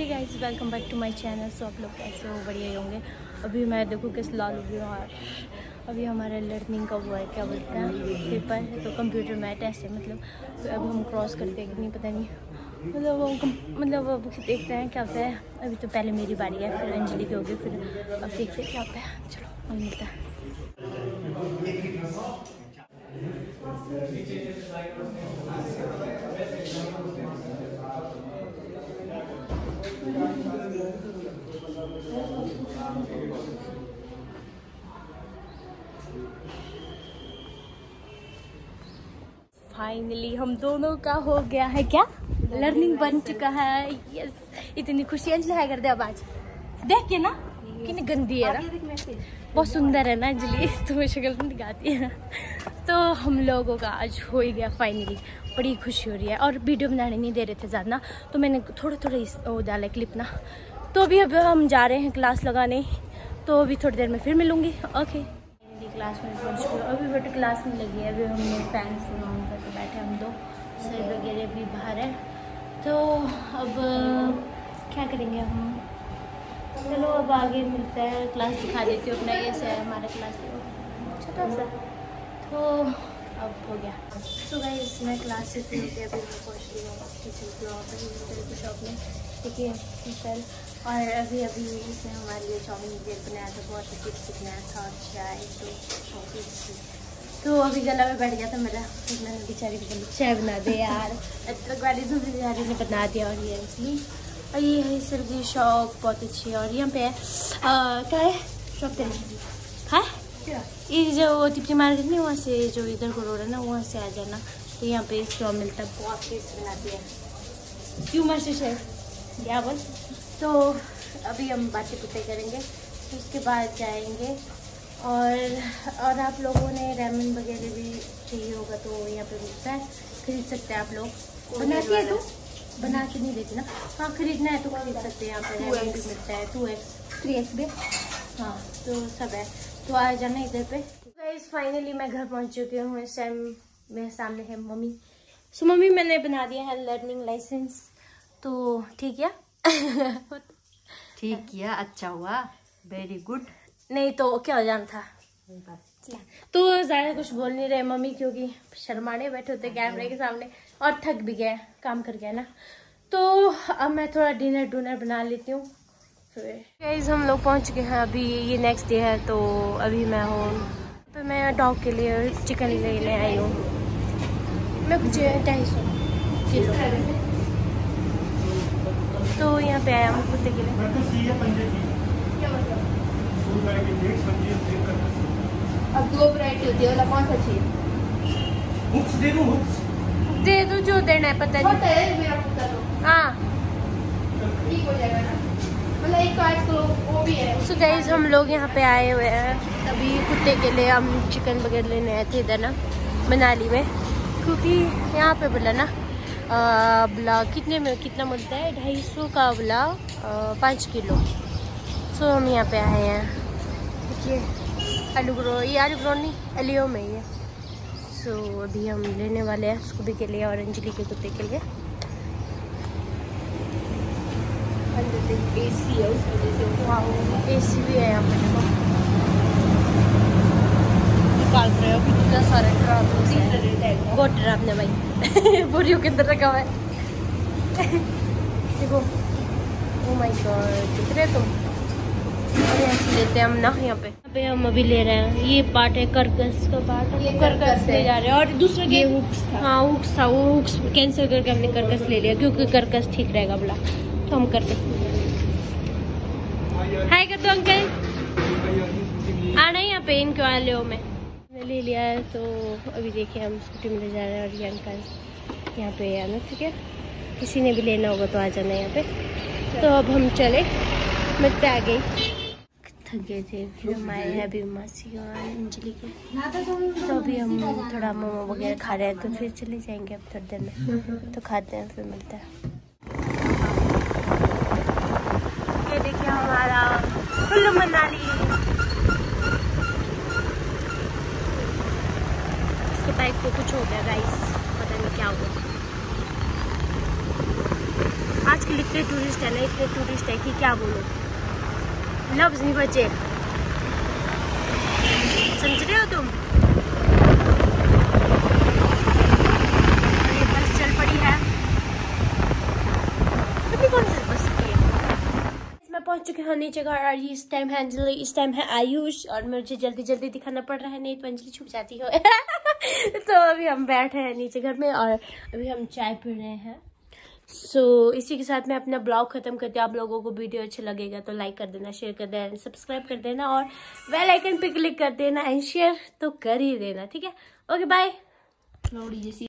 Hey guys welcome back to my channel so आप लोग कैसे हो? बढ़िया ही होंगे। अभी मैं देखो किस लाल हो गई हूँ। और अभी हमारा लर्निंग का हुआ है, क्या बोलते हैं? पेपर है तो कंप्यूटर में टेस्ट है मतलब तो अब हम क्रॉस करते हैं कि नहीं, पता नहीं। मतलब वो मतलब अब देखते हैं, क्या होता है। अभी तो पहले मेरी बारी है, फिर अंजलि की होगी, फिर अब देखते हैं क्या होता है। चलो, अब मिलता है। फाइनली हम दोनों का हो गया है क्या? लर्निंग बन चुका है। यस इतनी खुशी अंजलि है कर दे अब आज। देख के ना, कितनी गंदी है ना। बहुत सुंदर है ना अंजलि। तुम्हें शक्ल में दिखाती है। तो हम लोगों का आज हो ही गया फाइनली बड़ी खुशी हो रही है। और वीडियो बनाने नहीं दे रहे थे ज़्यादा। तो मैंने थोड़ा थोड़ा वो डाला क्लिप ना। तो अभी अब हम जा रहे हैं क्लास लगाने। तो अभी थोड़ी देर में फिर मिलूँगी। ओके क्लास में पहुँच गए अभी बट क्लास में लगी है, अभी हमने फ़ैन फुल ऑन करके बैठे हम दो, सर वगैरह भी बाहर है। तो अब, क्या करेंगे हम? चलो अब आगे मिलता है क्लास दिखा देती हूँ अपना, ये से है हमारा क्लास छोटा सा। तो अब हो गया। सो भाई मैं क्लास से अभी मैं पहुँच गई हूँ शॉप में। देखिए सर और अभी अभी इसने हमारे लिए चाउमीन ब्रेड बनाया था बहुत ही टिप्स बनाया था और चाय तो तो अभी गला में बैठ गया था मेरा फिर मैंने बेचारी को चाय बना दे यार। तक वाली तो बेचारी ने बना दिया और ये इसलिए और ये है सर की शॉप बहुत अच्छी है। और यहाँ पे क्या है? शॉप तेरी है? ये जो टिप्टी मार्केट नहीं वहाँ से जो इधर को रोड है ना वहाँ से आ जाना। तो यहाँ पे स्टॉल मिलता है बहुत टेस्ट बनाती है। क्यों मास्टर शेफ क्या बोल तो अभी हम बातें कुत्ते करेंगे तो उसके बाद जाएँगे। और और आप लोगों ने रेमन वगैरह भी चाहिए होगा तो यहाँ पे मिलता है। खरीद सकते हैं आप लोग। बनाती है तो बना के नहीं देती ना। हाँ खरीदना है तो खरीद सकते हैं यहाँ पे। रेमन भी मिलता है टू एक्स थ्री एक्स भी? हाँ तो सब है। तो आ जाना इधर पे। गाइस फाइनली मैं घर पहुँच चुकी हूँ। इस टाइम मेरे सामने है मम्मी। सो मम्मी मैंने बना दिया है लर्निंग लाइसेंस तो ठीक है। ठीक किया अच्छा हुआ। वेरी गुड नहीं तो क्या हो जाना था? तो ज़्यादा कुछ बोल नहीं रहे मम्मी क्योंकि शर्माने बैठे होते कैमरे के सामने और थक भी गए काम कर गया ना। तो अब मैं थोड़ा डिनर डूनर बना लेती हूँ। फिर हम लोग पहुँच गए हैं अभी ये नेक्स्ट डे है तो अभी मैं हूँ। तो मैं डॉग के लिए चिकन लेने आई हूँ। मैं कुछ ढाई सौ किलो। तो यहाँ पे आया हूँ कुत्ते के लिए। अब दो वैरायटी होती है वाला कौन सा चाहिए? हुक्स दे दूँ हुक्स दे दो जो देना है पता नहीं। है मेरा कुत्ता तो। हाँ। ठीक हो जाएगा ना? मतलब एक तो आज तो वो भी है। सो गाइज़ हम लोग यहाँ पे आए हुए हैं। अभी कुत्ते के लिए हम चिकन वगैरह लेने आए थे इधर ना मनाली में। क्योंकि यहाँ पे बोला ना आ, बोला कितने में कितना मिलता है? ढाई सौ का अबला पाँच किलो। सो हम यहाँ पे आए हैं। देखिए आलू ग्रो ये आलू ग्रो नहीं एलियो में ये। सो अभी हम लेने वाले हैं स्कूबी के लिए और अंजलि के कुत्ते के लिए। एसी है उस वजह से। ए सी भी है यहाँ पे देखो। निकाल रहे हो? कितना सारा ड्राम बहुत ड्राम ने भाई। बोरियों के अंदर रखा हुआ है। देखो। ओ माय गॉड रहे तुम? और लेते हैं हम ना यहाँ पे। यहाँ पे हम अभी ले रहे हैं। ये पार्ट है करकस का पार्ट। ये करकस ले जा रहे हैं। और दूसरा ये के हुक्स था। हाँ हुक्स था। वो हुक्स कैंसिल करके हमने करकस ले लिया क्योंकि करकस ठीक रहेगा बोला। तो हम करकस हाय कर दो अंकल आना यहाँ पे इनके वाले में। ले लिया है तो अभी देखिए हम स्कूटी में ले जा रहे हैं और ये अंकल यहाँ पे आना, ठीक है? किसी ने भी लेना होगा तो आ जाना यहाँ पे। तो अब हम चले, मैं पे आ गई थक गए थे, फिर हम आए हैं अभी मासी और अंजलि के। तो अभी हम थोड़ा मोमो वगैरह खा रहे हैं तो फिर चले जाएँगे अब थोड़ी देर में। तो खाते हैं, फिर मिलते हैं। ये देखिए हमारा कुल्लू मनाली। बाइक को कुछ हो गया गाइस पता नहीं क्या हुआ। आज के इतने टूरिस्ट है ना इतने टूरिस्ट है कि क्या बोलो। लफ्ज नहीं बचे। समझ रहे हो तुम और ये बस चल पड़ी है पता नहीं कौन सी बस की है मैं पहुँच चुकी हैं नीचे घर और इस टाइम है अंजलि इस टाइम है आयुष और मुझे जल्दी जल्दी दिखाना पड़ रहा है। नहीं तो अंजलि छुप जाती हो। तो अभी हम बैठे हैं नीचे घर में और अभी हम चाय पी रहे हैं। सो so, इसी के साथ मैं अपना ब्लॉग खत्म करती हूँ। आप लोगों को वीडियो अच्छा लगेगा तो लाइक कर देना शेयर कर देना सब्सक्राइब कर देना और बेल आइकन पे क्लिक कर देना एंड शेयर तो कर ही देना ठीक है? ओके बाय जैसी